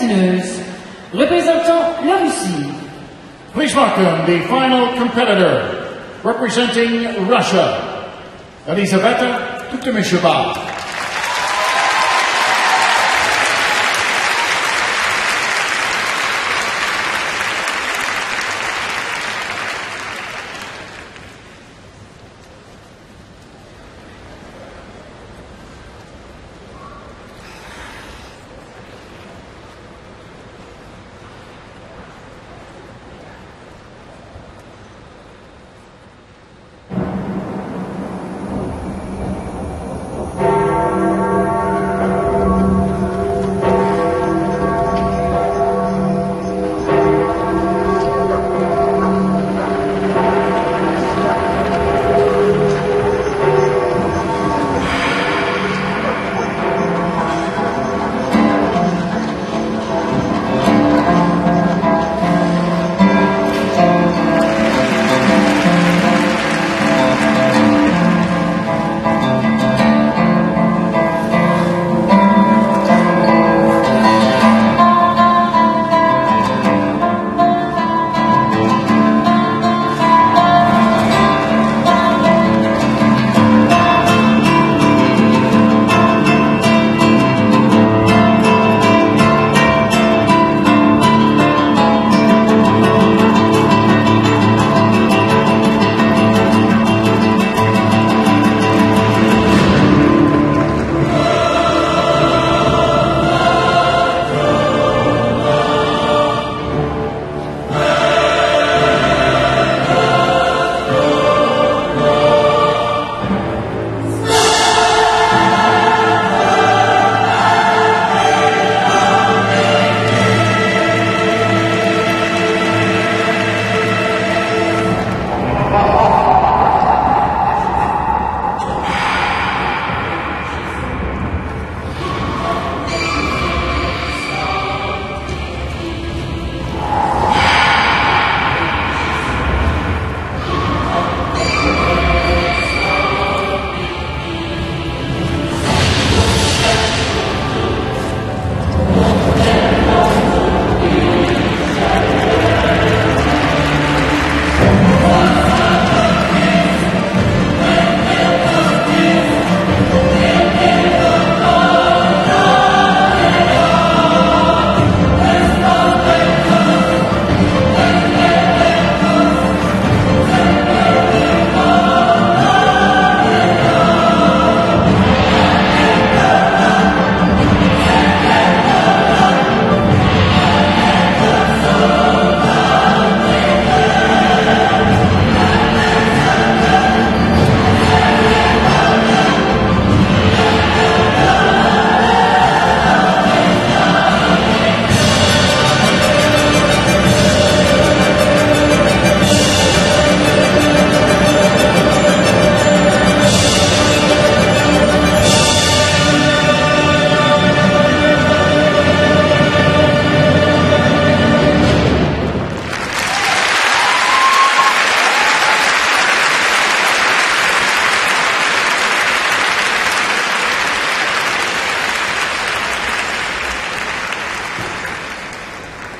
patineuse représentant la Russie. Please welcome the final competitor representing Russia, Elizaveta Tutemisheva.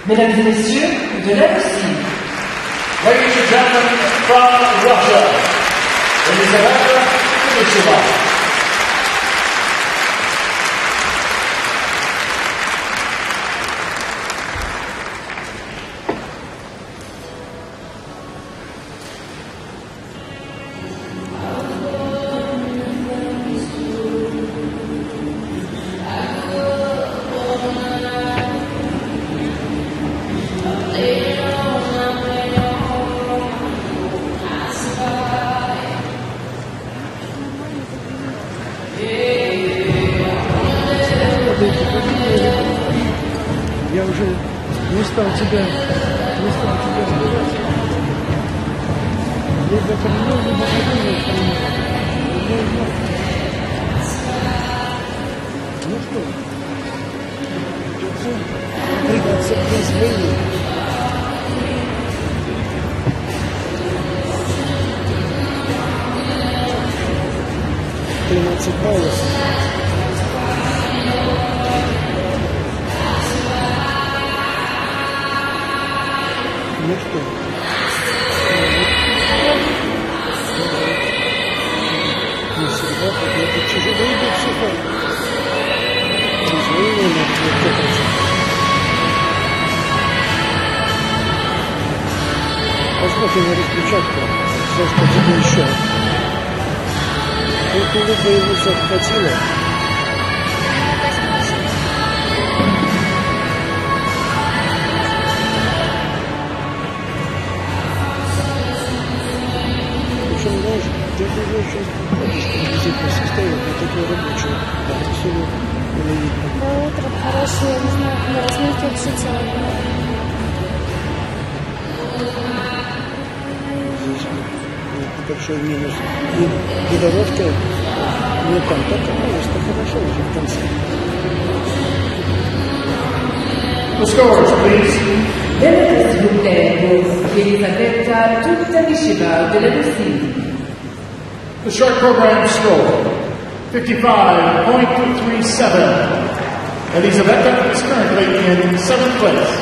Mesdames et messieurs, de la Russie, Ladies and gentlemen from Russia, Я уже не стал тебя, не стал тебя сбивать. Либо кормил, либо кормил, кормил. Ну что, придется, производить. Тринадцать баллов. Надо кататься. Возможно, не распечатка. Все, что тебе еще. Только либо его захватило. Причем, знаешь, ты очень состоянию для такой рабочего. Да, это все было видно. Утро хорошее, не знаю, на разминке вообще было. Здесь э, большой минус. И дорожка не там, так оказывается хорошо уже в конце. S'il vous plaît, pour Elisabetta Tuttavisheva de la Russie. The short program score 55.37. Elisabetta is currently in seventh place.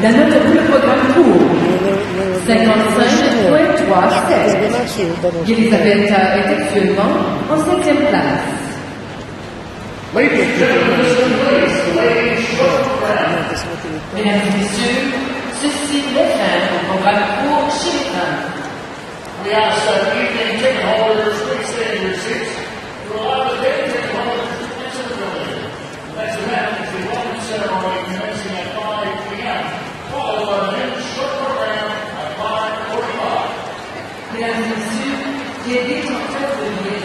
La note pour le programme court 55.37. Elisabetta est actuellement en septième place. Ladies and gentlemen, please, program. Mesdames et messieurs, ceci est fin au programme court chinois. Yedi nokta bölgeye